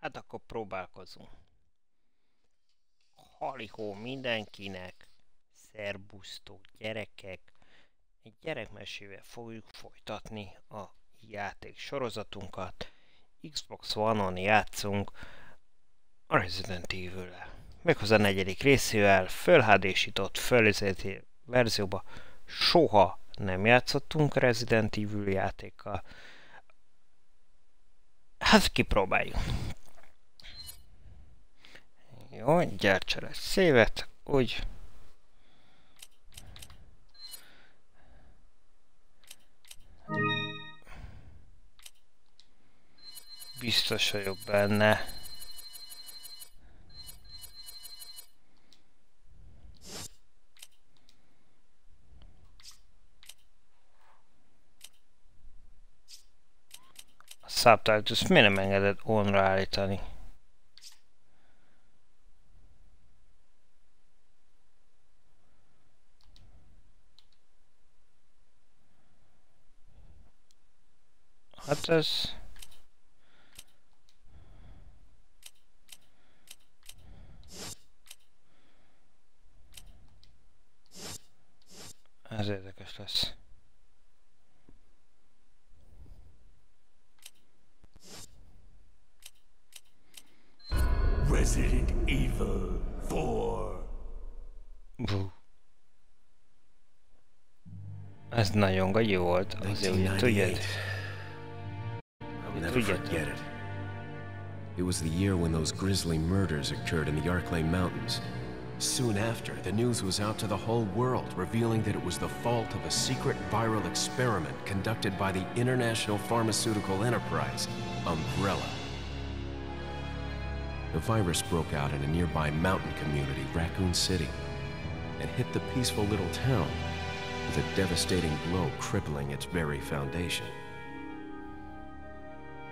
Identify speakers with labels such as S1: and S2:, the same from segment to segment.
S1: Hát akkor próbálkozunk. Halihó mindenkinek, szerbusztok gyerekek, egy gyerekmesével fogjuk folytatni a játék sorozatunkat. Xbox One-on játszunk a Resident Evil-el. Méghozzá a negyedik részével, fölhádésított, fölizeti verzióba soha nem játszottunk Resident Evil játékkal. Hát kipróbáljuk. Jó, gyertse egy szévet, úgy. Biztos vagyok benne. A subtitles miért nem engedett onra állítani? Hát ez... Ez érdekes lesz.
S2: Resident Evil 4.
S1: Bú. Ez nagyon gagyi volt, azért ugye tudjad.
S2: 1998. I'll never forget it.
S3: It was the year when those grisly murders occurred in the Arklay Mountains.
S2: Soon after, the news was out to the whole world, revealing that it was the fault of a secret viral experiment conducted by the international pharmaceutical enterprise, Umbrella.
S3: The virus broke out in a nearby mountain community, Raccoon City, and hit the peaceful little town with a devastating blow crippling its very foundation.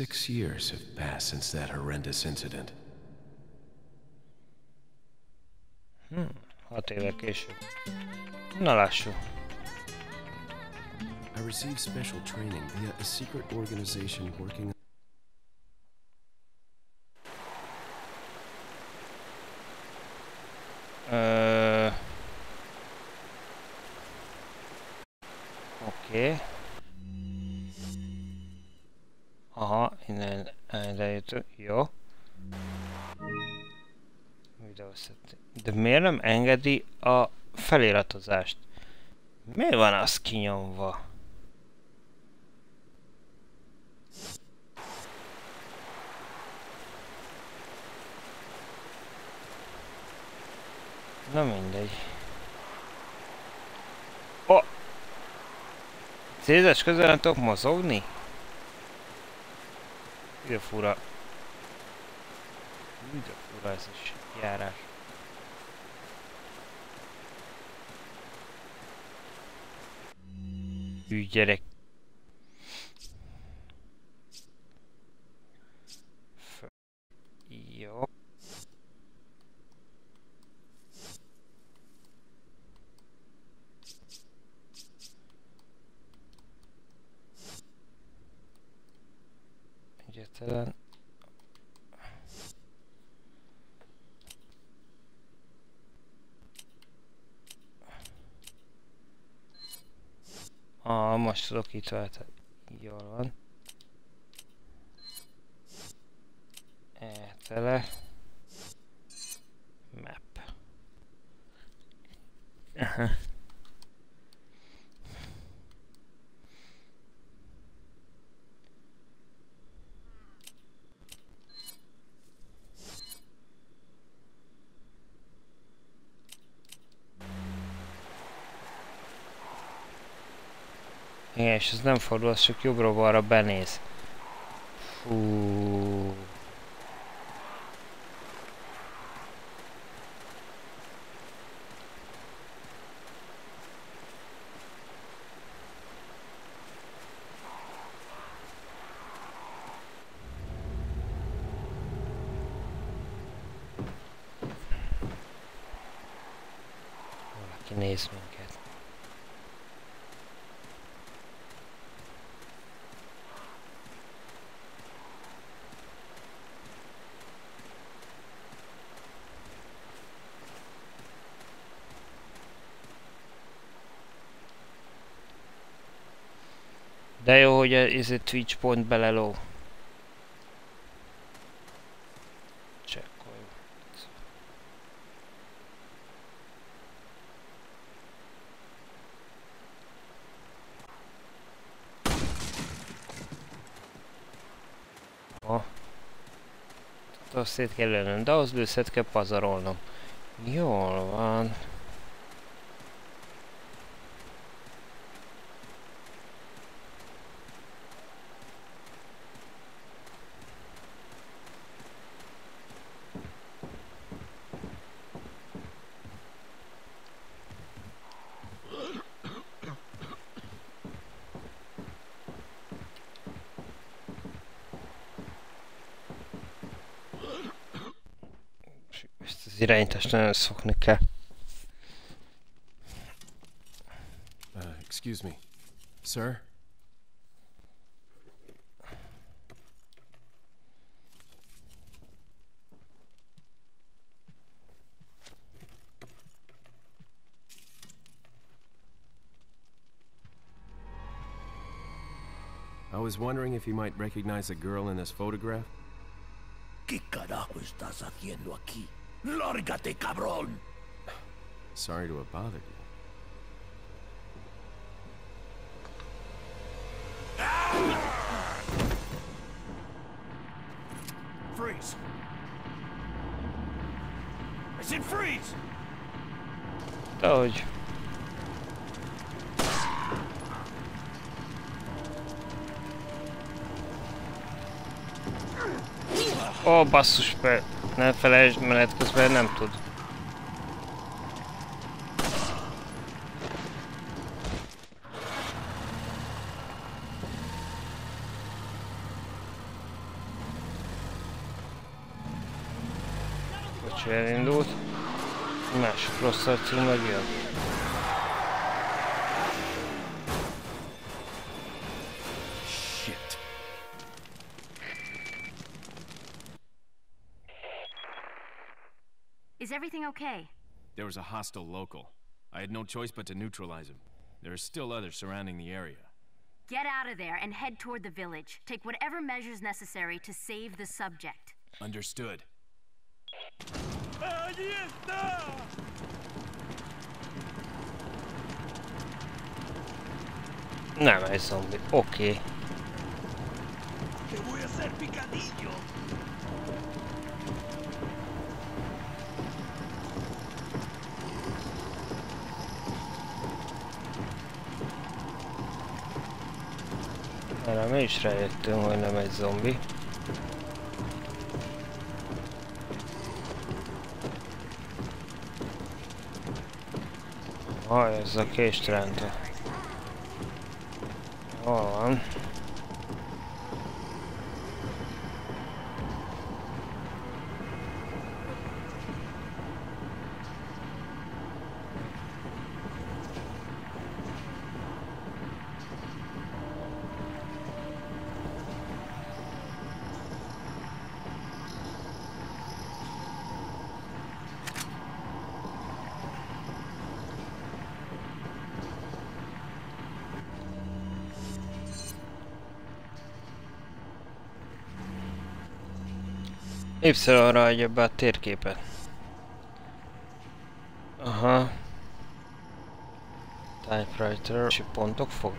S3: Six years have passed since that horrendous incident.
S1: Hmm, Hat évvel később. Na lássuk.
S3: I received special training via a secret organization working
S1: Ö... Oké. Aha, innen eljutunk. Jó. De miért nem engedi a feliratozást? Miért van az kinyomva? Na mindegy. Ó! Oh. Cézes közel tudok mozogni? Ide fura. Ide fura ez is járás. Hű gyerek. Föl. Jó. Egyetlen. Ah, most tudok itt váltani. Jól van. Eltele. Map. Aha. Igen, és ez nem fordul, az csak jobbra-balra benéz. De jó, hogy ez egy Twitch pont beleló. Csekkoljuk. Ha. Azt szét kell lennünk, de ahhoz lőszet kell pazarolnom. Jól van. Irányítást nagyon szokni kell.
S2: Uh, excuse me. Sir? I was wondering if you might recognize a girl in this photograph.
S4: ¿Qué carajo estás haciendo aquí? ¡Lárgate, cabrón!
S2: Sorry to have bothered you.
S4: Freeze! I said freeze!
S1: Ahogy. Ó, basszus, be. Ne felejtsd, menet közben nem tud. Bocsi, elindult. Másik rossz arcú megjön.
S5: Okay?
S3: There was a hostile local. I had no choice but to neutralize him. There are still others surrounding the area.
S5: Get out of there and head toward the village. Take whatever measures necessary to save the subject.
S3: Understood.
S4: ¡Allí está!
S1: Nem egy zombi. Oké. Okay.
S4: ¡Te voy a hacer picadillo!
S1: Erre mi is rájöttünk, hogy nem egy zombi. Haj, ez a késtrendő. Hol van? Y-ra adja be a térképet. Aha. Typewriter. És pontok fog.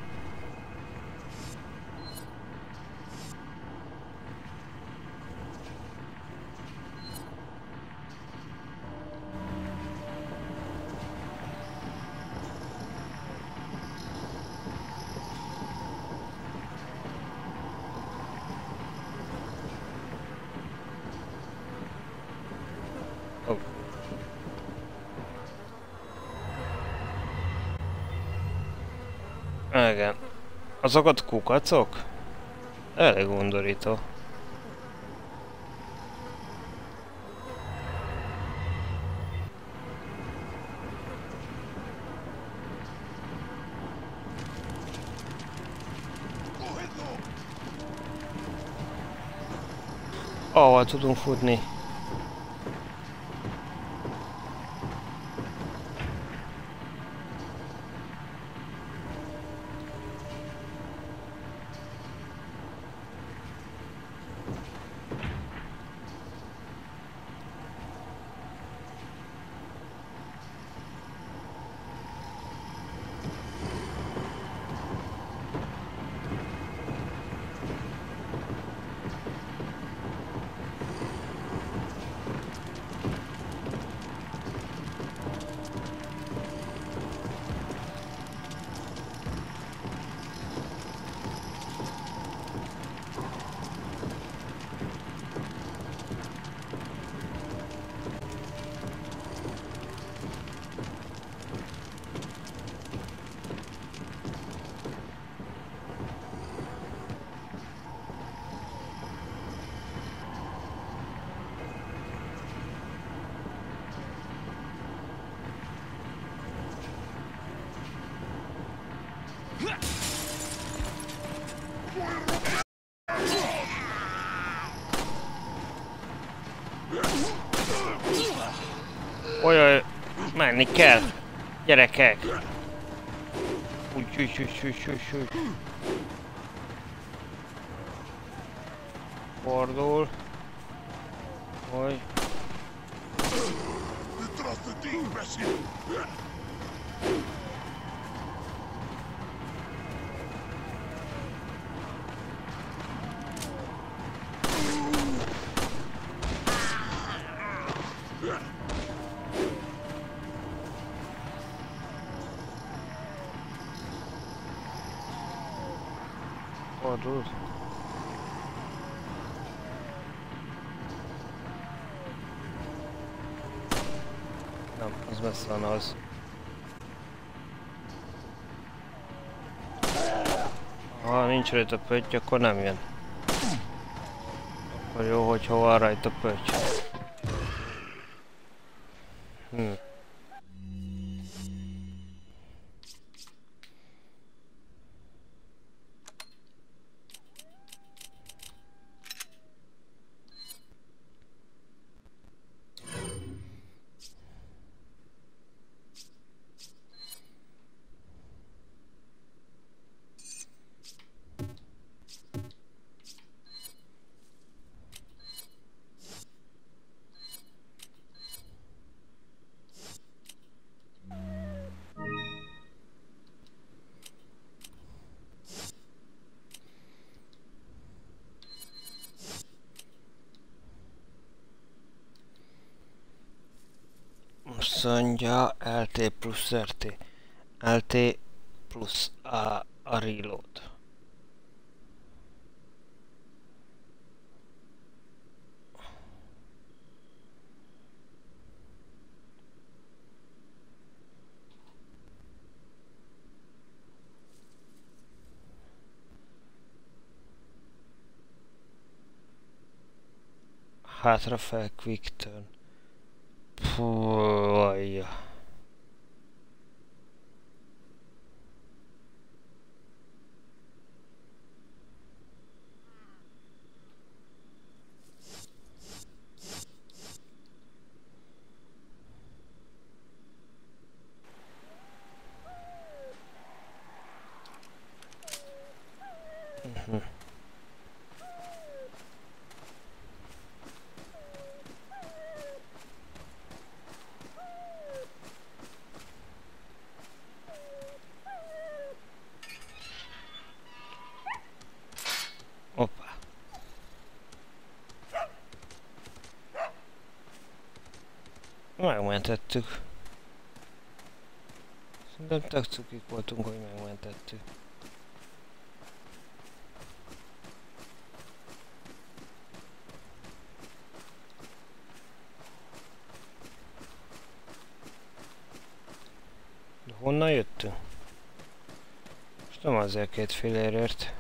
S1: Azokat kukacok? Elég undorító. Ahol tudunk futni. Olyan, menni kell. Gyerekek. Úgy, úgy, úgy, úgy, úgy, úgy. Fordul. Hogy.
S4: Detrás de ti,
S1: nincs rajta pötty, akkor nem jön. Akkor jó, hogyha van rajta pötty. Mondja LT plusz RT. LT plusz A, a reload. Hátra fel quick turn. Puh, Hoppá. Megmentettük. Szerintem tök cukik voltunk, hogy megmentettük. De honnan jöttünk? Most Most nem azért két fillérért.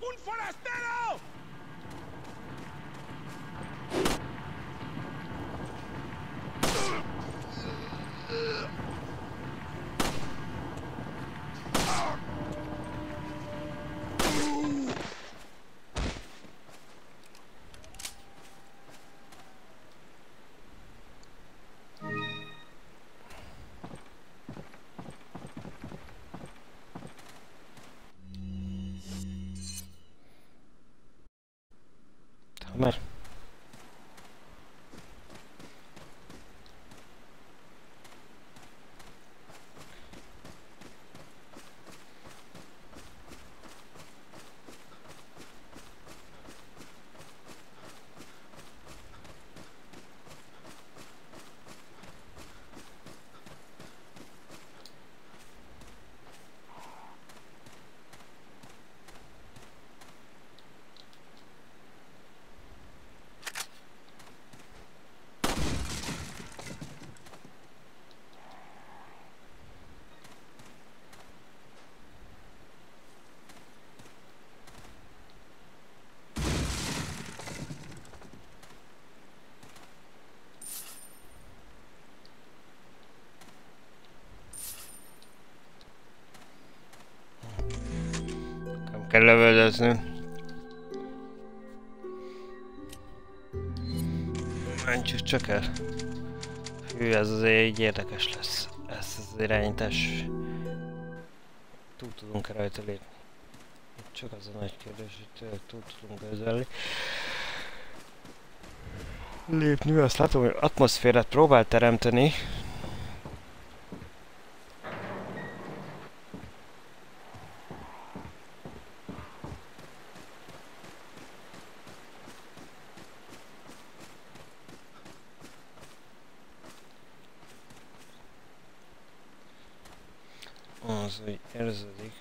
S4: ¡Un forastero!
S1: Mert nem kell lövöldözni. Mentsük csak el. Hű, ez azért így érdekes lesz. Ez az irányítás. Túl tudunk-e rajta lépni? Csak az a nagy kérdés, hogy túl tudunk közelni. Lépni, azt látom, hogy atmoszférát próbál teremteni. Az, hogy érződik.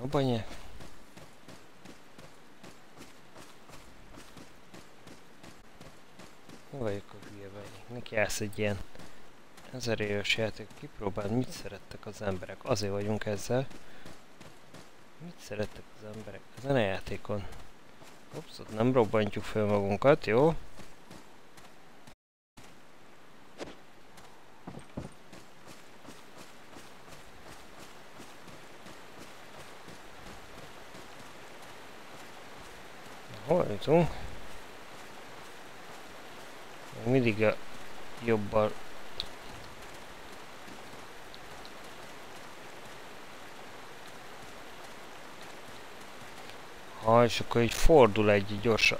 S1: Na, banyák. Hol vagyok a hülye vagy? Neki állsz egy ilyen ezer éves játék. Kipróbáld, mit szerettek az emberek. Azért vagyunk ezzel. Mit szerettek az emberek ezen a játékon? Ott nem robbantjuk fel magunkat, jó? Hol jutunk? Mindig a jobbal. Ha, és akkor így fordul egy gyorsan.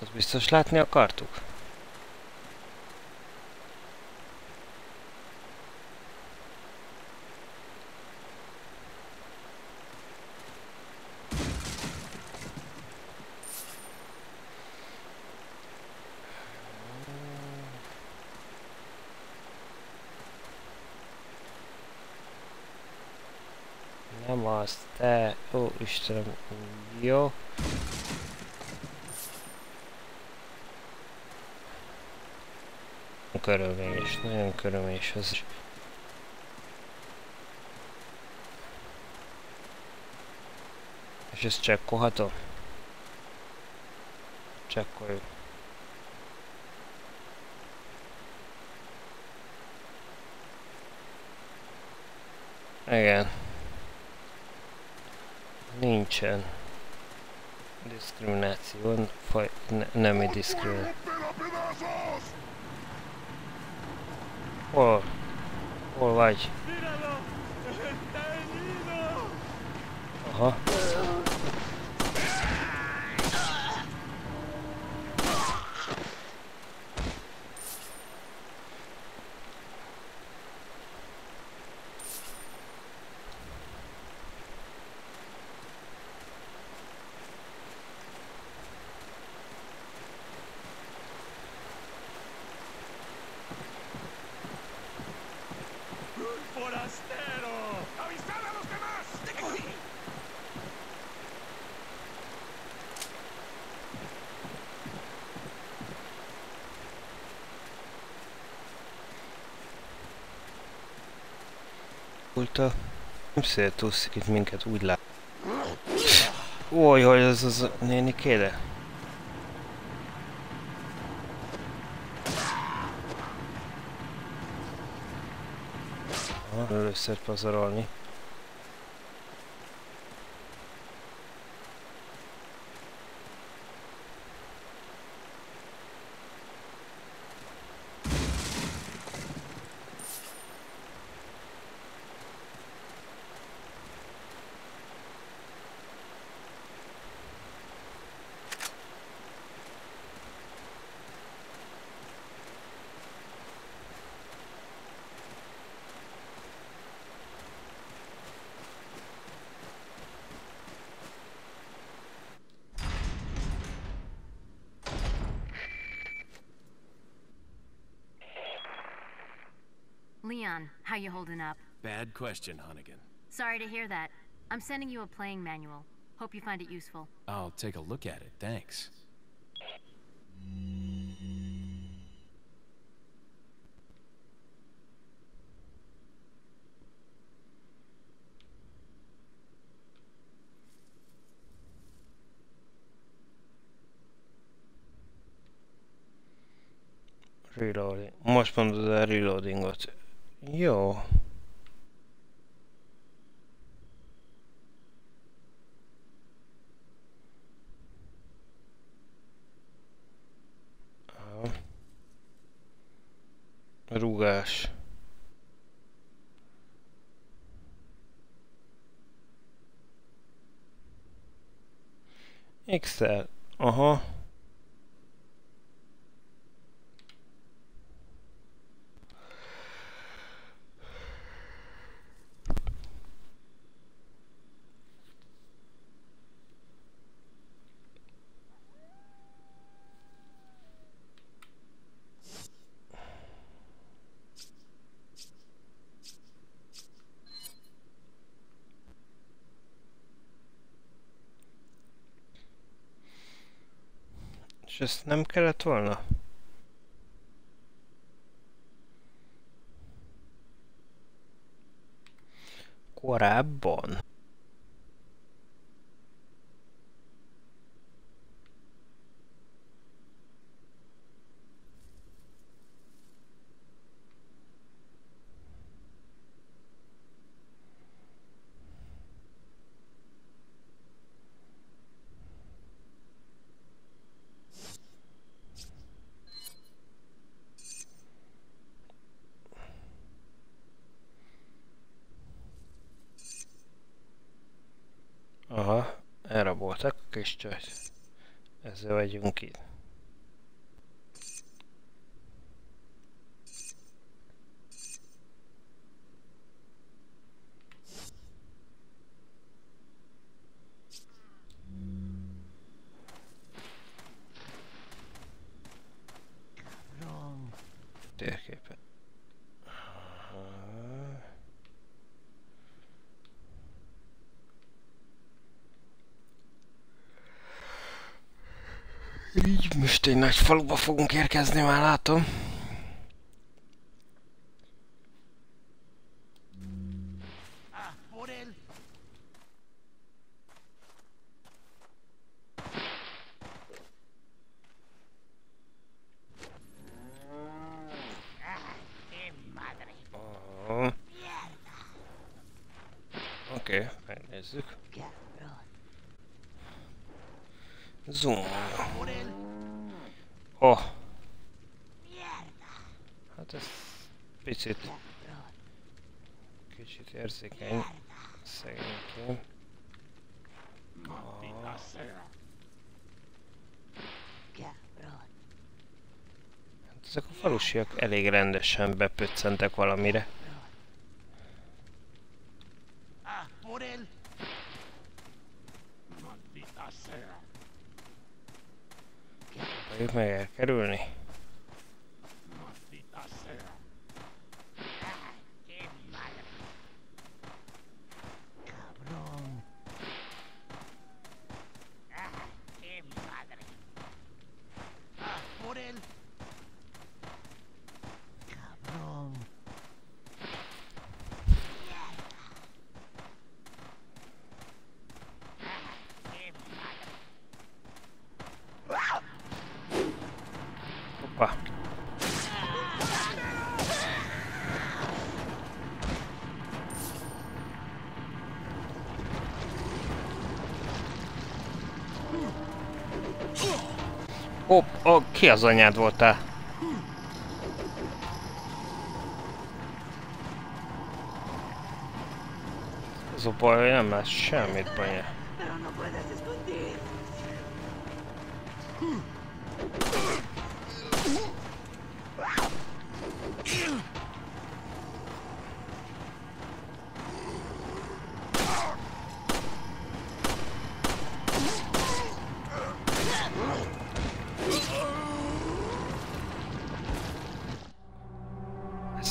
S1: Az biztos látni akartuk? Nem az, te... Ó, Istenem, jó. Körülményes, nagyon körülményes ez is. És ezt csekkolhatom? Csekkoljuk. Igen. Nincsen. Diszkrimináció, faj, ne, nemi diszkrimináció. Hol? Hol vagy? Aha. Kulta. Nem szétúszik itt minket, úgy lát. Oj, hogy ez az néni kéde. Először pazarolni.
S5: How you holding up?
S2: Bad question, Hunnigan.
S5: Sorry to hear that. I'm sending you a playing manual. Hope you find it useful.
S2: I'll take a look at it, thanks.
S1: Reloading. Most mondod a reloadingot. Jó. Rugás. XL. Aha. És ezt nem kellett volna? Korábban? Aha, elraboltak a kis csajt. Ezzel vagyunk itt. Térképen. Aha. Egy nagy faluba fogunk érkezni, már látom. Elég rendesen bepöccentek valamire. Próbáljuk meg elkerülni.
S4: ¡Maldita sea!
S1: Hoppá. Hopp, oh, ki az anyád voltál? Hogy nem lesz semmit banya.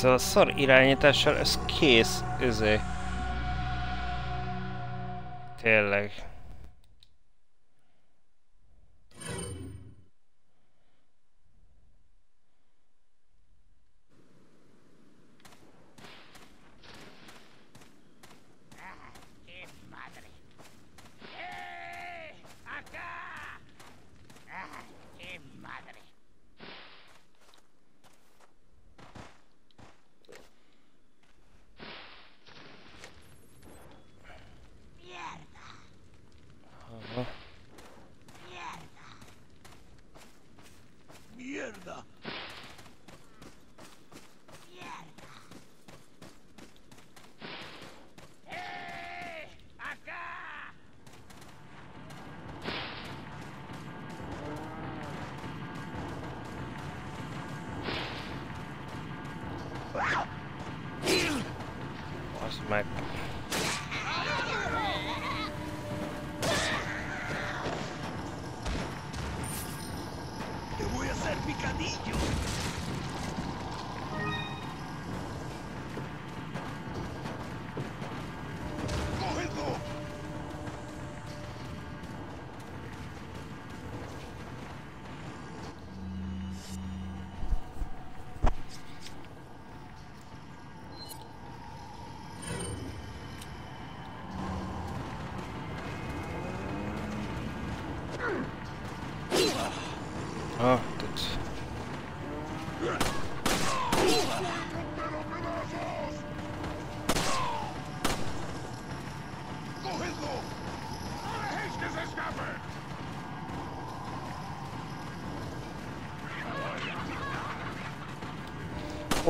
S1: Ezzel a szar irányítással ez kész, üzé. Tényleg.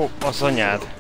S1: Ó, az anyád.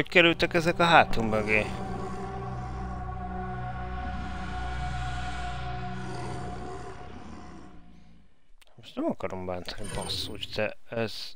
S1: Hogy kerültek ezek a hátunk mögé? Most nem akarom bántani basszus, de ez...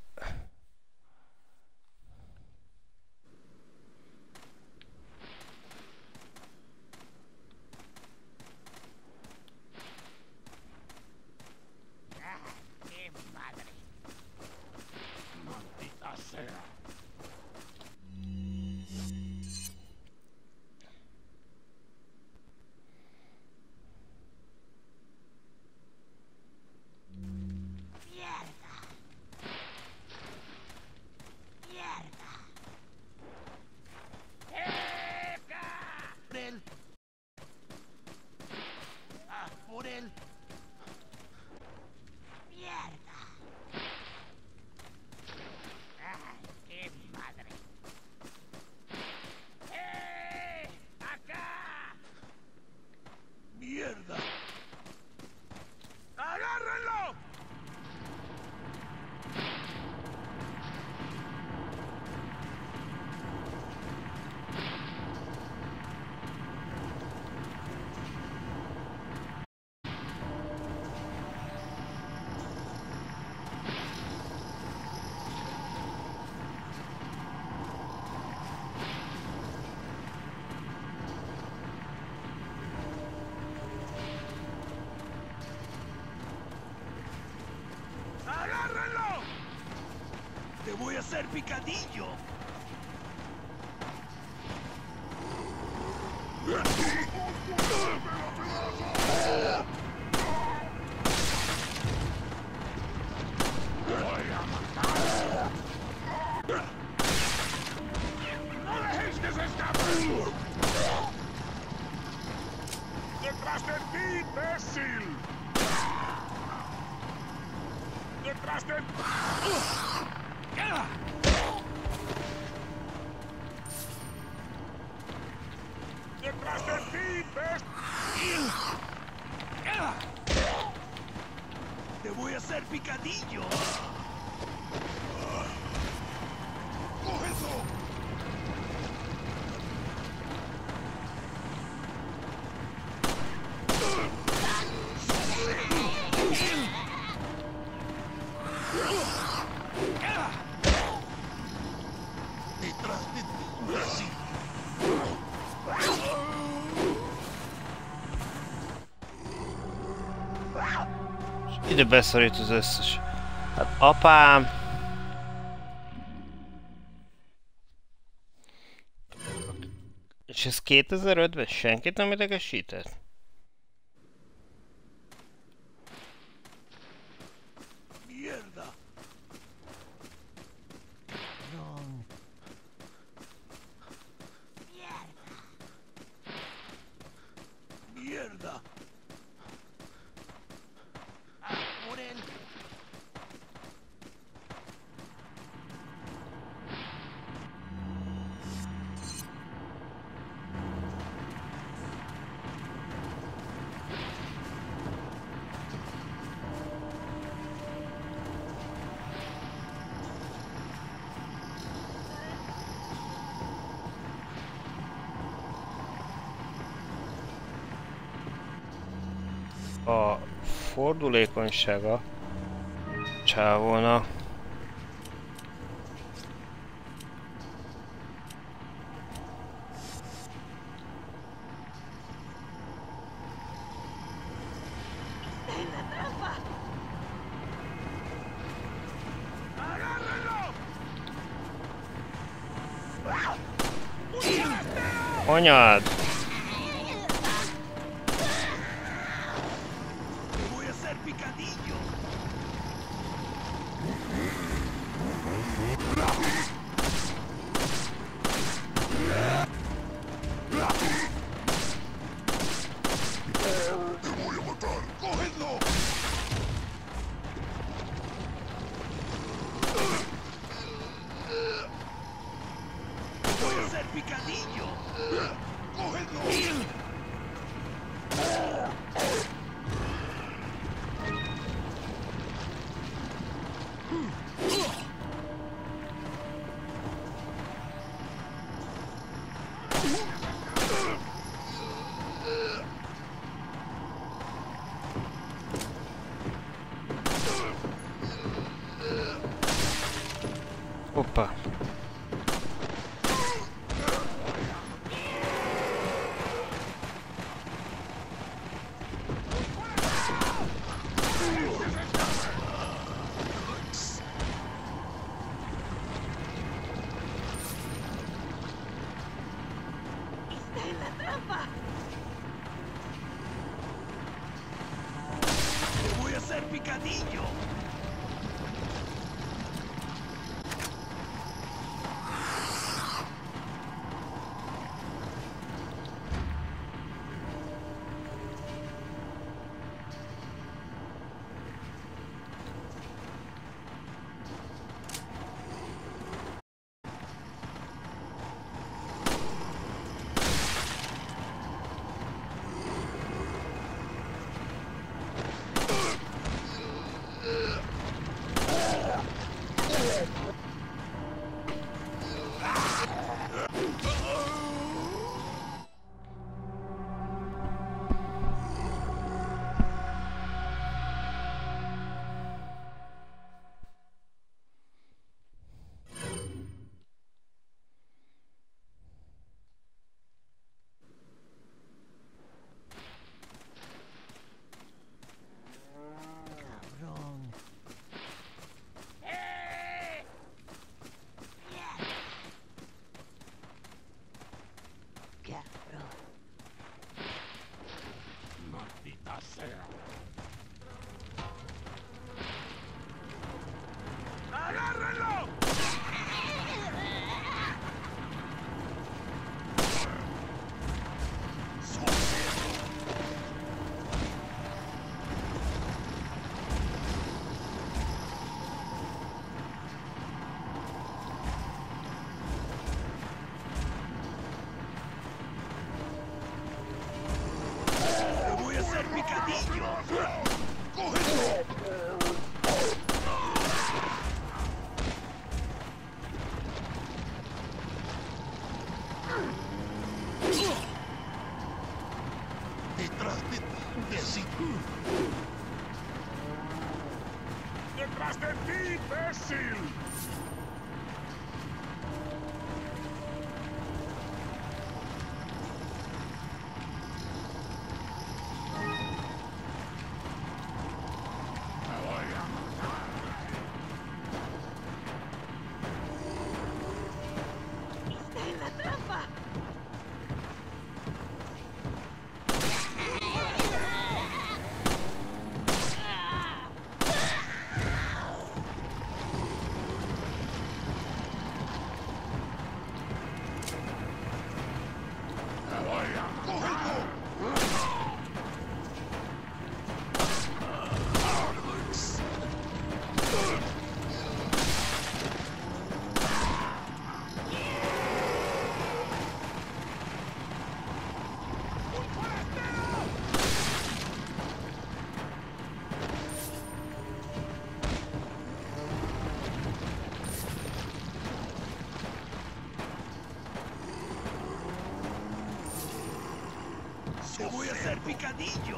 S4: voy a hacer picadillo!
S1: Ide beszorít az összes. Hát apám... És ez 2005-ben senkit nem idegesített? fordulékonysága csávóna. Anyád!
S6: Opa. bocadillo.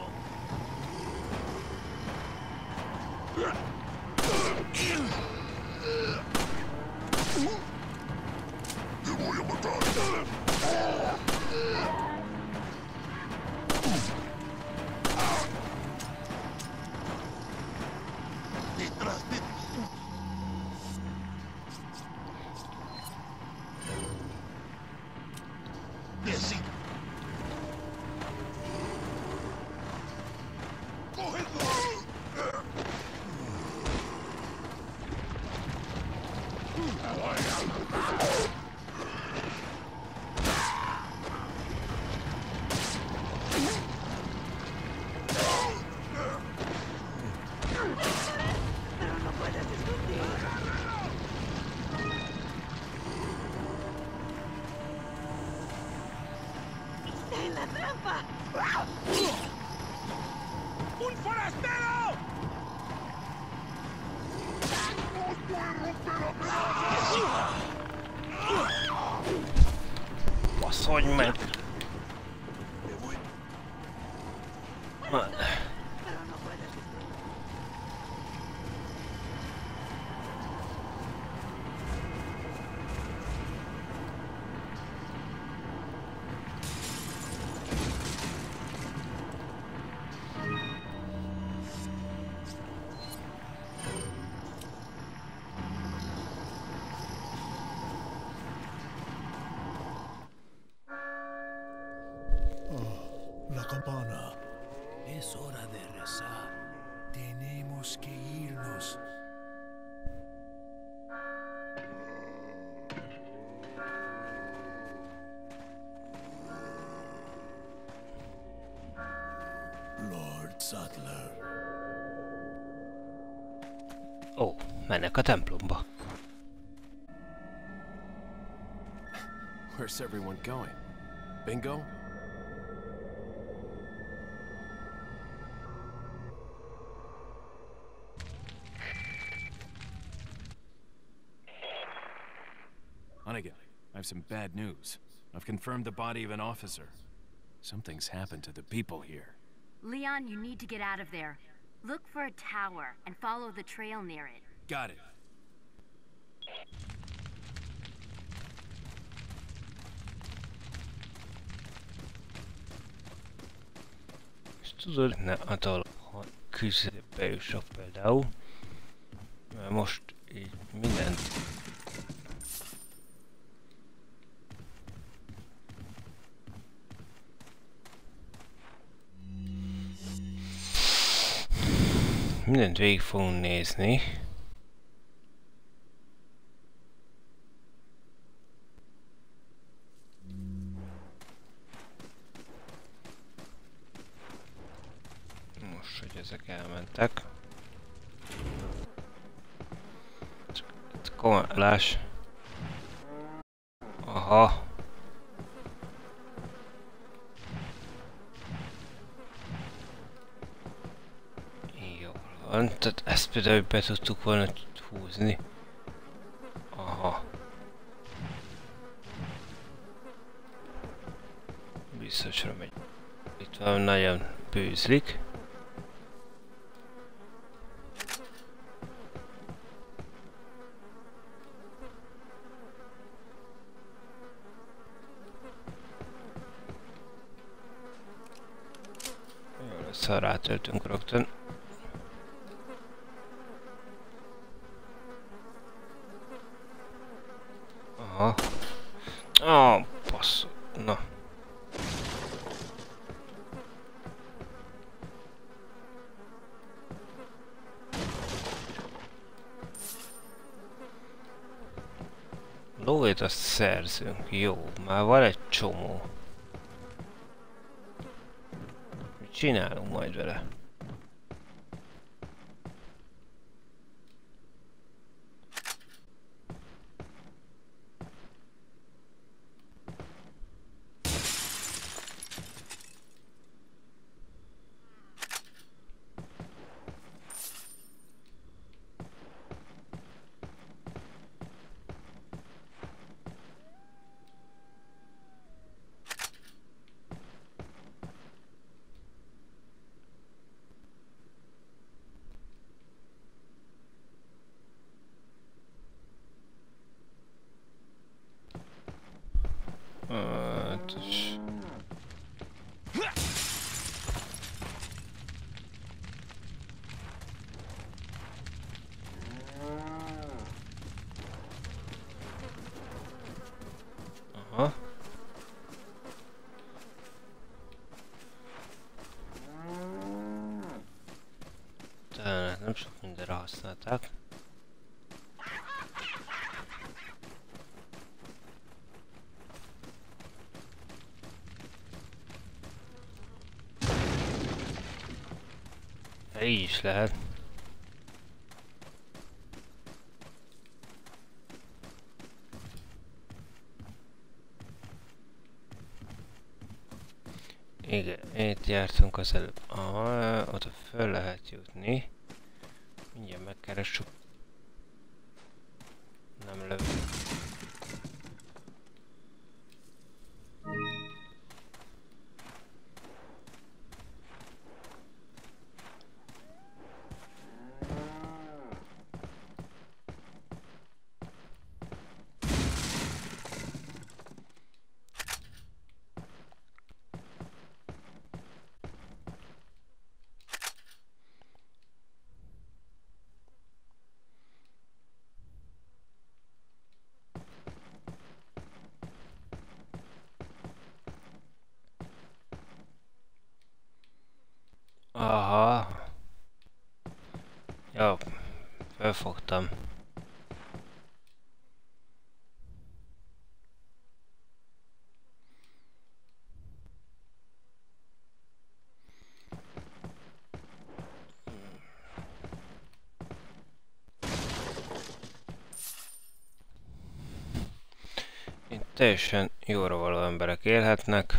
S1: Ó, mennek a templomba.
S3: Where's everyone going? Bingo? Hunnigan, I have some bad news. I've confirmed the body of an officer. Something's happened to the people here.
S5: Leon, you need to get out of there. Look for a tower and follow the trail near it.
S3: Got it.
S1: És tudod, ne a talha küszöbbe jussak például. Mert most így mindent Mindent végig fogunk nézni. Most, hogy ezek elmentek. Csak itt az be tudtuk volna húzni. Aha. Biztosra megy. Itt van nagyon bőzlik. Jó, lesz, ha rátöltünk rögtön. Lóvét azt szerzünk. Jó, már van egy csomó. Mit csinálunk majd vele? Hát, és- Aha. Tehát nem sok mindenre használták. De így is lehet. Igen, itt jártunk az előbb. Aha, oda föl lehet jutni. Mindjárt megkeressük. Nem lövő. Aha. Jó, Itt teljesen jóra való emberek élhetnek.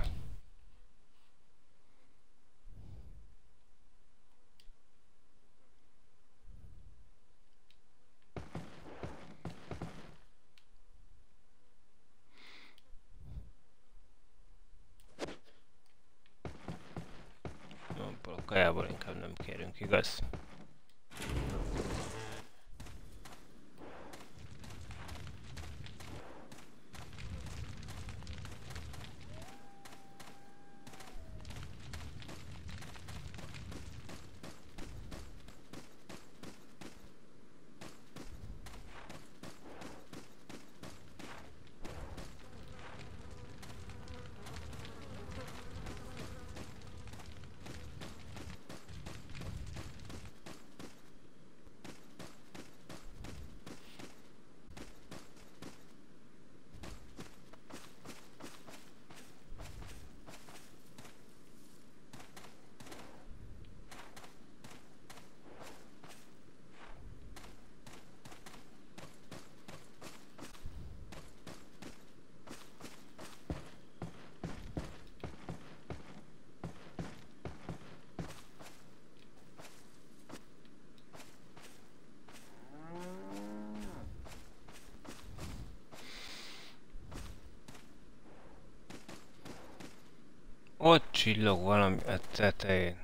S1: Csillog valami a tetején.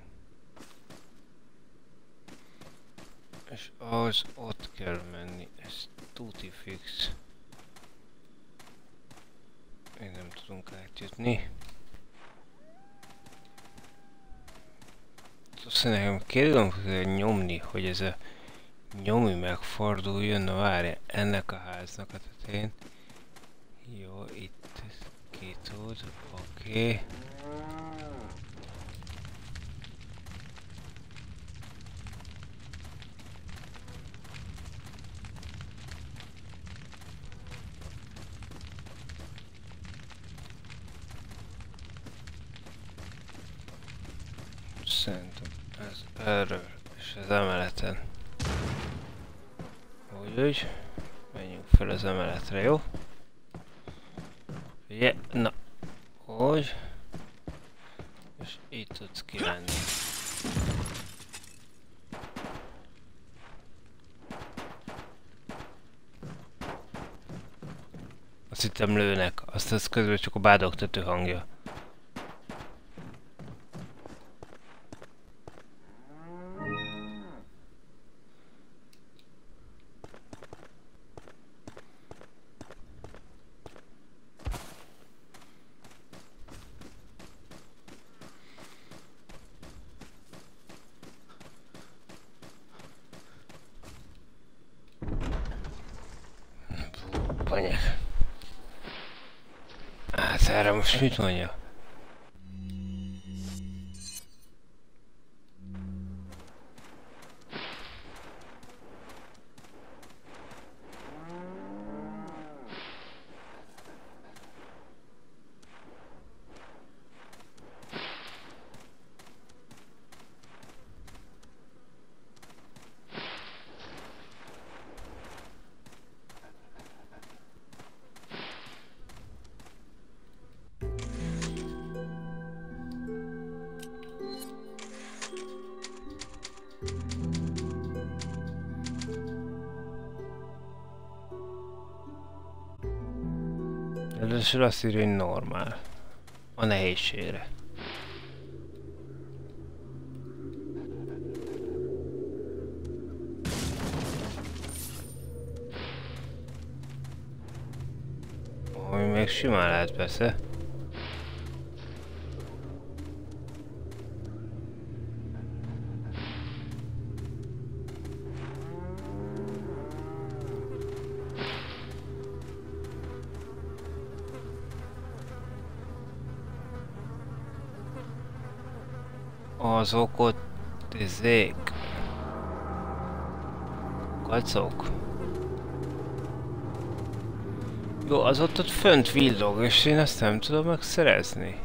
S1: És az ott kell menni, ez tuti fix. Még nem tudunk átjutni. Azt nekem nyomni, hogy ez a nyomi megforduljon, na várj, ennek a háznak a tetején. Jó, itt két út, oké. Okay. Szerintem ez erről és az emeleten. Úgy, úgy. Menjünk fel az emeletre, jó? Ugye, na, úgy. És így tudsz kimenni. Azt hittem lőnek, közben csak a bádogtatő hangja. Most mit mondja? Azt írja, hogy normál. A nehézségre. Ami még simán lehet persze. Izék. Kacok. Jó, az ott ott fönt villog, és én ezt nem tudom megszerezni.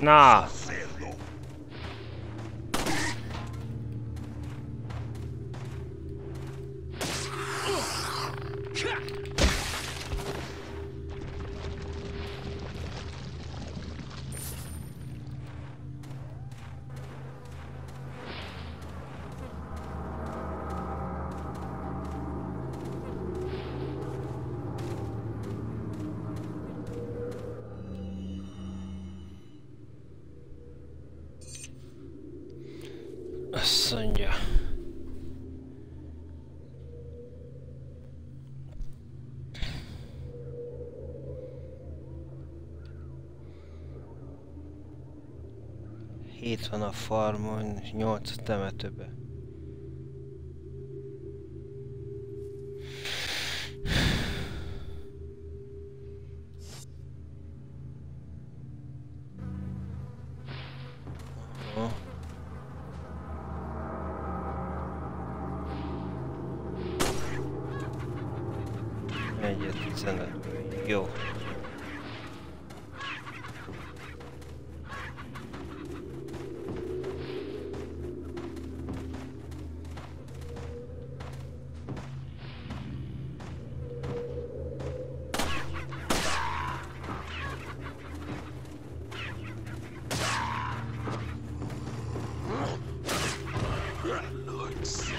S1: Na! Farmon, 8 temetőbe. Deus.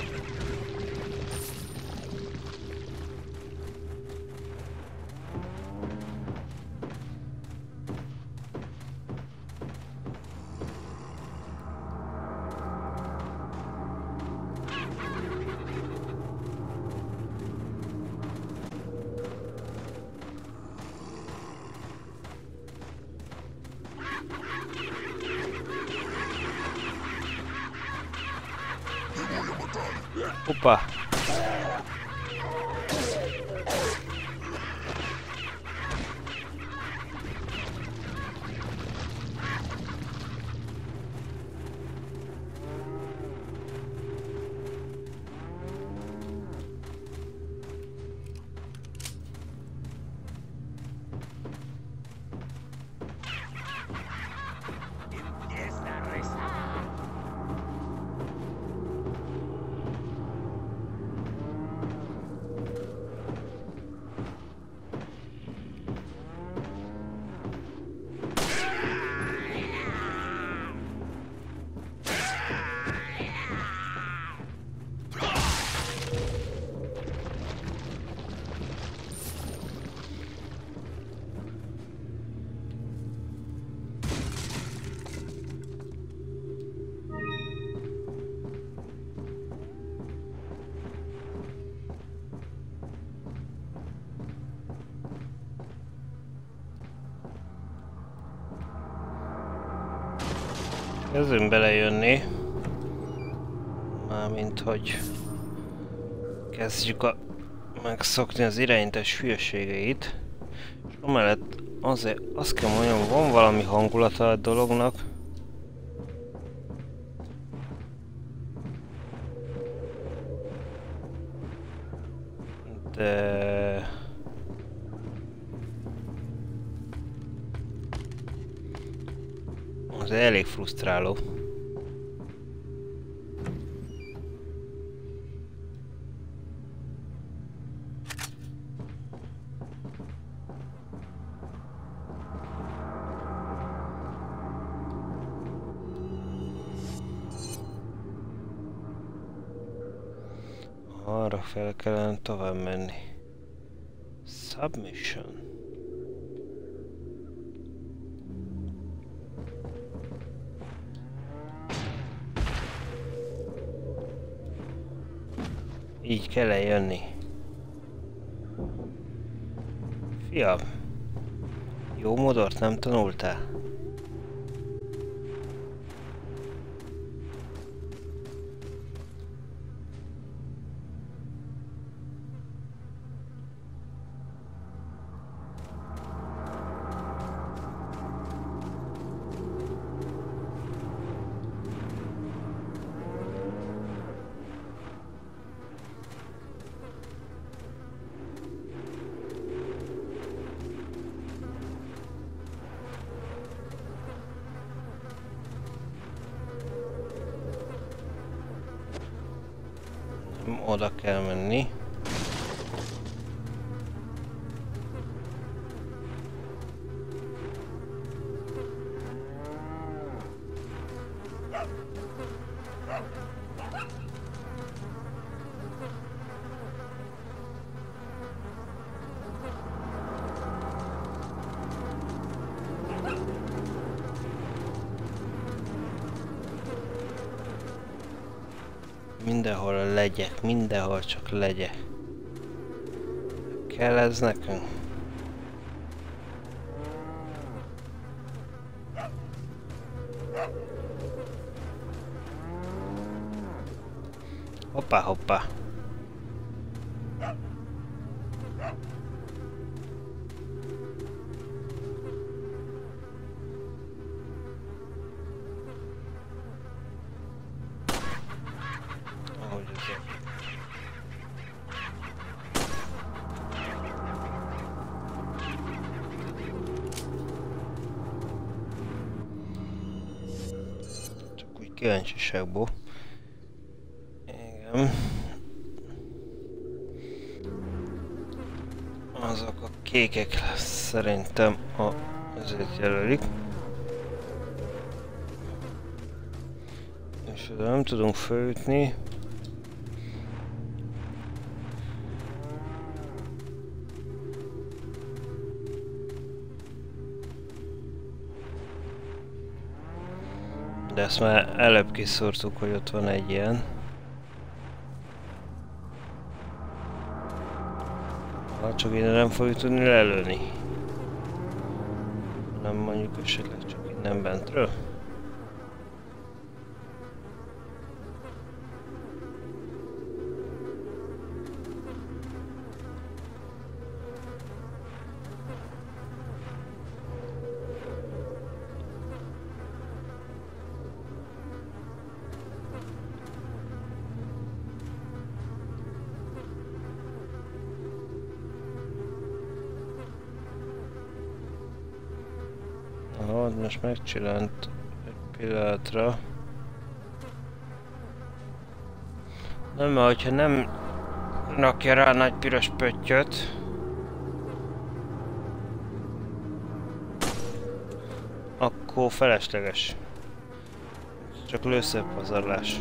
S1: Opa! Kezdünk belejönni. Mármint, hogy kezdjük a megszokni az irányítás hülyeségeit. És amellett azért azt kell mondjam, van valami hangulata a dolognak. De... Az elég frusztráló. Arra fel kellene tovább menni. Submission. Így kell eljönni. Fiam, jó modort nem tanultál? Oda kell menni. Mindenhol csak legye. Kell ez nekünk? Hoppá, hoppá. Kíváncsiságból. Igen. Azok a kékek szerintem a, azért jelölik. És oda nem tudunk fölütni. Ezt már előbb kiszúrtuk, hogy ott van egy ilyen. Ha csak innen nem fogjuk tudni lelőni. Nem mondjuk esetleg csak innen bentről. Aha, most megcsillant egy pillanatra. Nem, mert hogyha nem rakja rá nagy piros pöttyöt, akkor felesleges. Csak lőszebb pazarlás.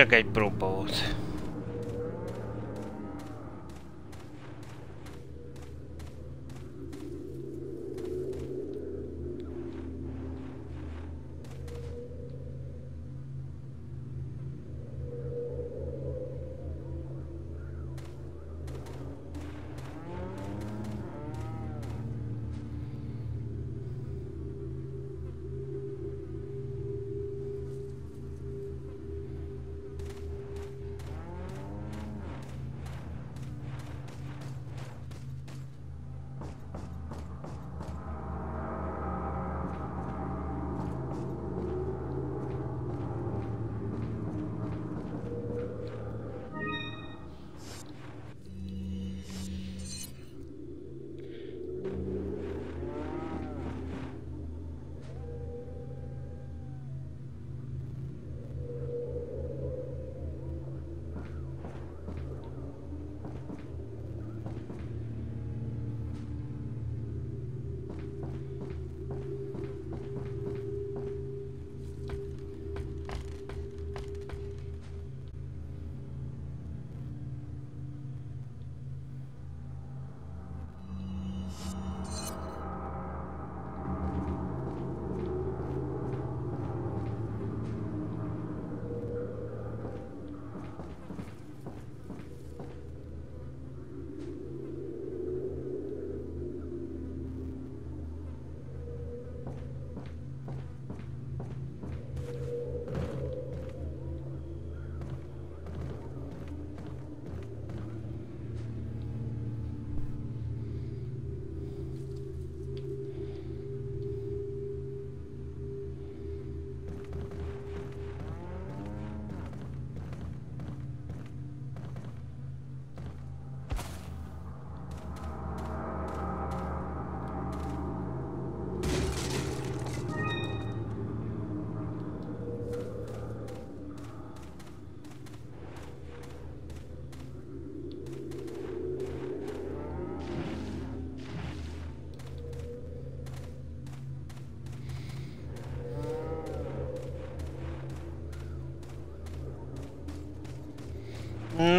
S1: Csak egy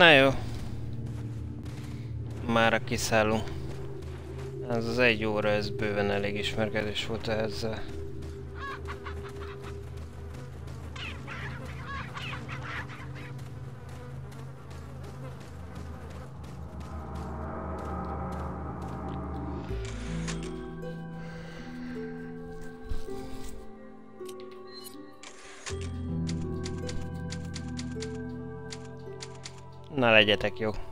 S1: Na jó. Mára kiszállunk. Ez az egy óra, ez bőven elég ismerkedés volt ezzel. Na legyetek jó.